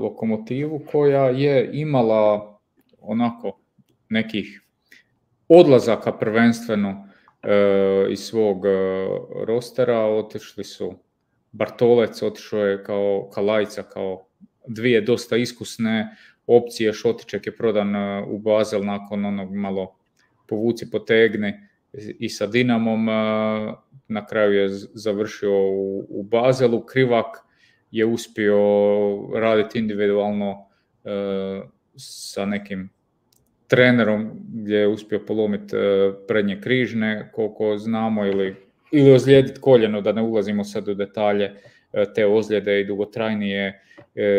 lokomotivu koja je imala onako nekih odlazaka prvenstveno iz svog rostera, otišli su Bartolec, otišao je kao Kalajca, kao dvije dosta iskusne opcije, Šotiček je prodan u Bazel nakon onog malo povuci potegne i sa Dinamom, na kraju je završio u Bazelu, Krivak je uspio raditi individualno sa nekim trenerom gdje je uspio polomiti prednje križne, koliko znamo, ili, ili ozlijediti koljeno, da ne ulazimo sad u detalje te ozljede i dugotrajnije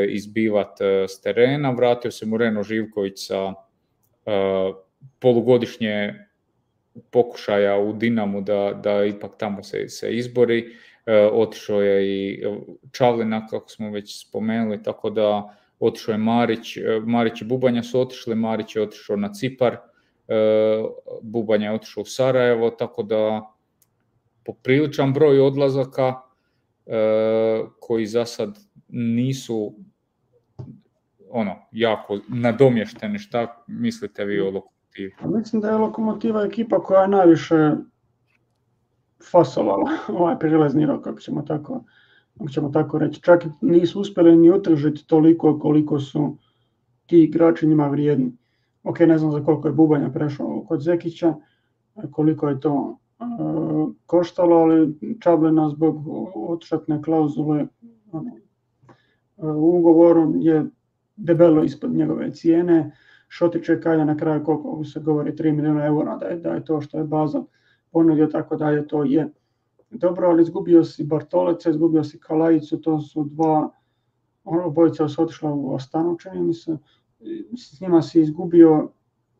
izbivat s terena. Vratio se Moreno Živković sa polugodišnje pokušaja u Dinamu da, da ipak tamo se, se izbori. otišao je i Čavlina, kako smo već spomenuli, tako da otišao je Marić, Marić i Bubanja su otišli, Marić je otišao na Cipar, Bubanja je otišao u Sarajevo, tako da popriličan broj odlazaka koji za sad nisu ono, jako nadomješteni. Šta mislite vi o Lokomotivi? Mislim da je Lokomotiva ekipa koja je najviše fasovala ovaj prilazni rok, ako ćemo tako, ako ćemo tako reći. Čak nisu uspjeli ni utržiti toliko koliko su ti igrači njima vrijedni. Ok, ne znam za koliko je Bubanja prešao kod Zekića, koliko je to koštalo, ali Čablina zbog odšatne klauzule u ugovoru je debelo ispod njegove cijene. Šotić je na kraju koliko se govori 3 milijuna eura da je, da je to što je baza ponudio, tako da je to je dobro, ali izgubio si Bartoleca, izgubio si Kalajicu, to su dva, ono, obojica su otišla u Ostanu, čini mi se, s njima si izgubio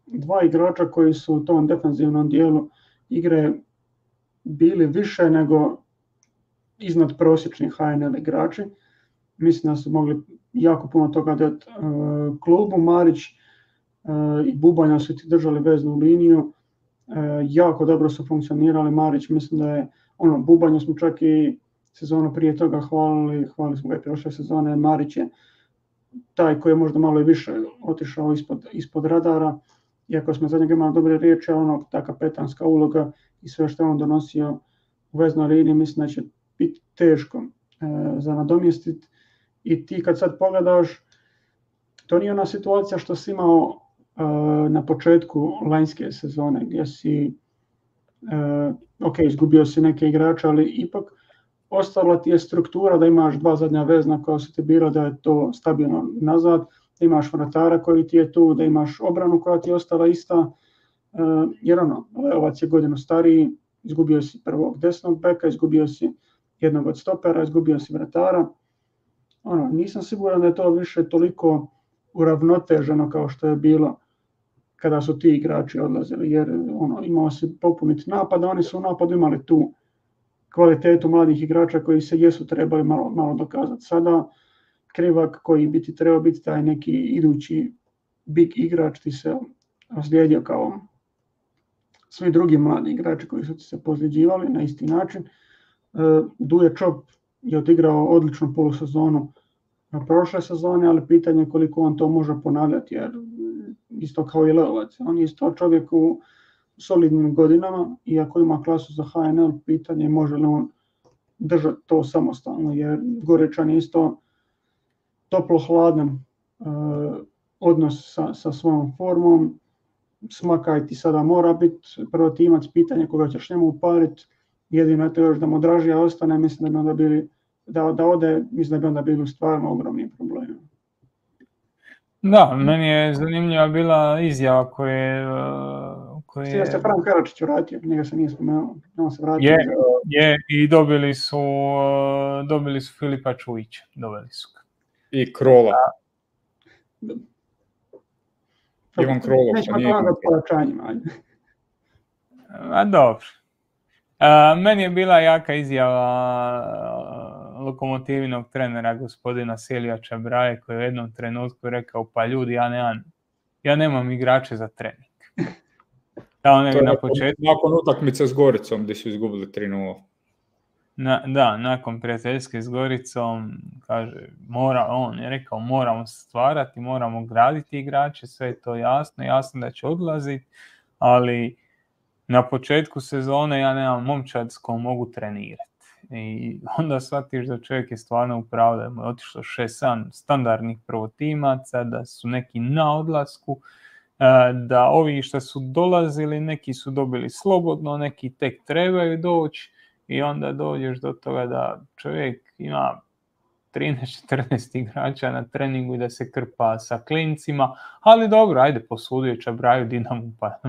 dva igrača koji su u tom defensivnom dijelu igre bili više nego iznad prosječnih HNL igrači. Mislim da su mogli jako puno toga dati klubu. Marić i Bubanja su ti držali veznu liniju, jako dobro su funkcionirali. Marić mislim da je, ono, Bubanju smo čak i sezonu prije toga hvalili, hvalili smo ga i prošle sezone, Marić je taj koji je možda malo i više otišao ispod, ispod radara, iako smo za njega imali dobre riječi, ono, ta kapetanska uloga i sve što je on donosio u veznoj liniji, mislim da će biti teško za nadomjestiti. I ti kad sad pogledaš, to nije ona situacija što si imao na početku lanjske sezone gdje si, ok, izgubio si neke igrače, ali ipak ostala ti je struktura da imaš dva zadnja vezna koja su ti bila da je to stabilno nazad, da imaš vratara koji ti je tu, da imaš obranu koja ti je ostala ista, jer ono, Leovac je godinu stariji, izgubio si prvog desnog beka, izgubio si jednog od stopera, izgubio si vratara, ono, nisam siguran da je to više toliko uravnoteženo kao što je bilo kada su ti igrači odlazili, jer ono, imao se popuniti napad, oni su u napadu imali tu kvalitetu mladih igrača koji se jesu trebali malo, malo dokazati. Sada Krivak koji bi ti trebao biti taj neki idući big igrač ti se ozlijedio kao svi drugi mladi igrači koji su se pozljeđivali na isti način. Duje Čop je odigrao odličnu polusezonu na prošle sezone, ali pitanje je koliko on to može ponavljati, jer isto kao i Leovac, on je isto čovjek u solidnim godinama, iako ima klasu za HNL, pitanje je može li on držati to samostalno, jer Gorečan je isto toplo-hladan odnos sa, sa svojom formom, Smakaj ti sada mora biti prvo timac, pitanje koga ćeš njemu upariti, jedino je to još da mu Dražija ostane, mislim da bi onda bili, da, da ode, mislim da bi onda bili stvarno ogromni problemi. Da, meni je zanimljiva bila izjava koje... koje... Sija se Frank Karačić vratio, njega se nije spomenuo, on se vratio. Je, je, i dobili su, dobili su Filipa Čujića, dobili su ga. I Krola. Da. Ivan Krolo. Nećemo to pojačanjima, ajde. A dobro. A, meni je bila jaka izjava lokomotivnog trenera gospodina Selija Čabraje koji je u jednom trenutku rekao pa ljudi ja nemam, ja nemam igrače za trening. Da, on je na početku. Nakon utakmice s Goricom gdje su izgubili 3-0. Na, da, nakon prijateljske s Goricom, kaže, mora, on je rekao moramo stvarati, moramo graditi igrače, sve je to jasno, jasno da će odlaziti, ali na početku sezone ja nemam momčad s kojom mogu trenirati. I onda shvatiš da čovjek je stvarno upravo da je mu otišlo šest standardnih prvotimaca, da su neki na odlasku, e, da ovi što su dolazili, neki su dobili slobodno, neki tek trebaju doći. I onda dođeš do toga da čovjek ima 13-14 igrača na treningu i da se krpa sa klincima, ali dobro, ajde posudio Čabraju Dinamu pa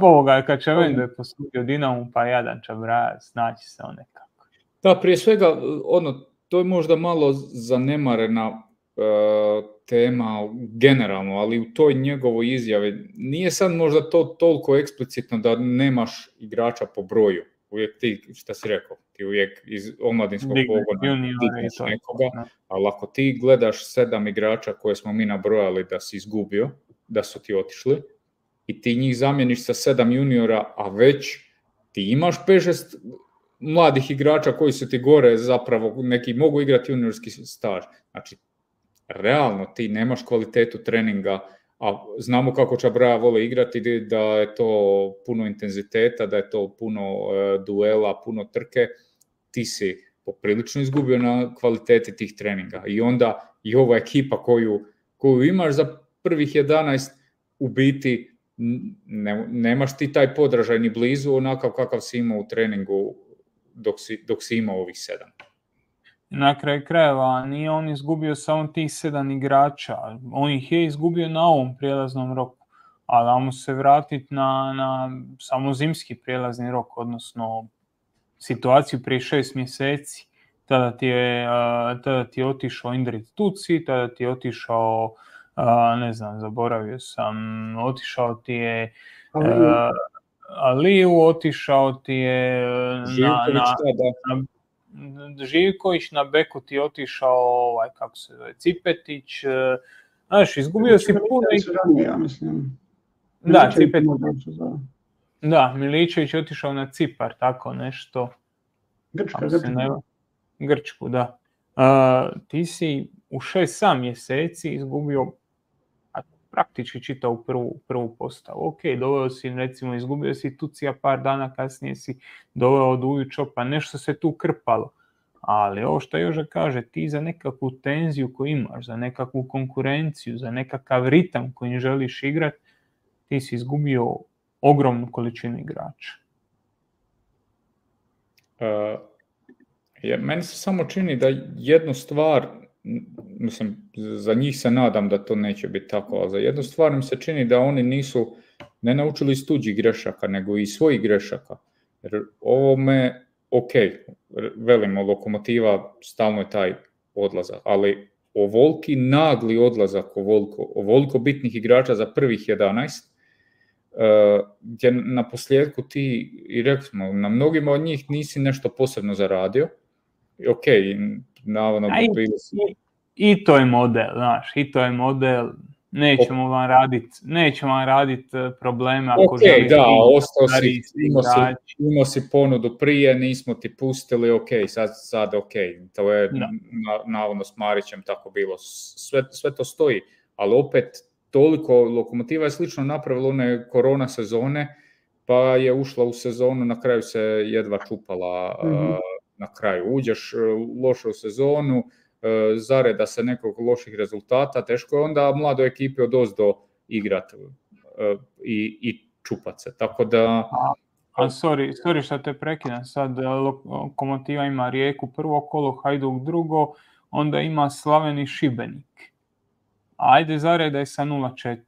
ovoga, kad će da je posudio Dinamu pa jadan Čabraja, snaći se on nekako. Da, prije svega, ono, to je možda malo zanemarena uh, tema generalno, ali u toj njegovoj izjavi nije sad možda to toliko eksplicitno da nemaš igrača po broju. Uvijek ti, šta si rekao, ti uvijek iz omladinskog pogona digneš nekoga, ali ako ti gledaš sedam igrača koje smo mi nabrojali da si izgubio, da su ti otišli, i ti njih zamjeniš sa sedam juniora, a već ti imaš 5 mladih igrača koji su ti gore zapravo, neki mogu igrati juniorski staž. Znači, realno ti nemaš kvalitetu treninga, a znamo kako Čabraja vole igrati, da je to puno intenziteta, da je to puno e, duela, puno trke, ti si poprilično izgubio na kvaliteti tih treninga. I onda i ova ekipa koju, koju imaš za prvih 11 u biti ne, nemaš ti taj podražaj ni blizu onakav kakav si imao u treningu dok si, dok si imao ovih sedam na kraju krajeva nije on izgubio samo tih sedam igrača, on ih je izgubio na ovom prijelaznom roku, ali ajmo se vratiti na, na samo zimski prijelazni rok, odnosno situaciju prije šest mjeseci. Tada ti je, tada ti je otišao Indrit Tuci, tada ti je otišao, ne znam, zaboravio sam, otišao ti je Aliju, otišao ti je na, na, na Živković, na beku ti otišao, ovaj, kako se zove, Cipetić, e, znaš, izgubio si puno... Ja mislim. Da, Cipetić. Da, Miličević je otišao na Cipar, tako nešto. Grčka, Grčka. Ne... Grčku, da. Uh, ti si u šest sam mjeseci izgubio praktički čitao prvu, prvu postavu. Ok, doveo si, recimo, izgubio si Tucija par dana kasnije si doveo Duju Čopa, nešto se tu krpalo. Ali ovo što Joža kaže, ti za nekakvu tenziju koju imaš, za nekakvu konkurenciju, za nekakav ritam kojim želiš igrati, ti si izgubio ogromnu količinu igrača. Uh, je, meni se samo čini da jednu stvar mislim, za njih se nadam da to neće biti tako, ali za jednu stvar mi se čini da oni nisu ne naučili iz tuđih grešaka, nego i svojih grešaka. Jer ovo me, ok, velimo, lokomotiva stalno je taj odlazak, ali ovoliki nagli odlazak ovoliko, ovoliko bitnih igrača za prvih 11, uh, gdje na posljedku ti, i rekli smo, na mnogima od njih nisi nešto posebno zaradio, ok, navodno i, i to je model, znaš, i to je model, nećemo okay. vam raditi nećemo vam radit e, probleme ako okay, da, ostao si, imao si, imao si ponudu prije, nismo ti pustili, ok, sad, sad ok, to je da. na, navodno s Marićem tako bilo, sve, sve to stoji, ali opet toliko, Lokomotiva je slično napravila one korona sezone, pa je ušla u sezonu, na kraju se jedva čupala uh, na kraju. Uđeš u lošu sezonu, E, zareda se nekog loših rezultata, teško je onda mladoj ekipi od ozdo igrati e, i, i čupat se. Tako da... A, a sorry, sorry što te prekidam, sad e, Lokomotiva ima Rijeku prvo kolo, Hajduk drugo, onda ima Slaveni Šibenik. Ajde zaredaj sa 0-4.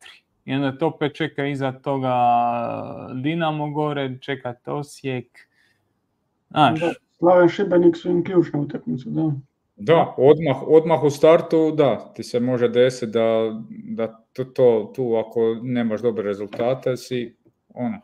I onda to opet čeka iza toga Dinamo gore, čeka Osijek. Znaš. Slaven Šibenik su im ključne utakmice, da. Da, odmah, odmah u startu, da, ti se može desiti da, da to, to, tu ako nemaš dobre rezultate si, ono,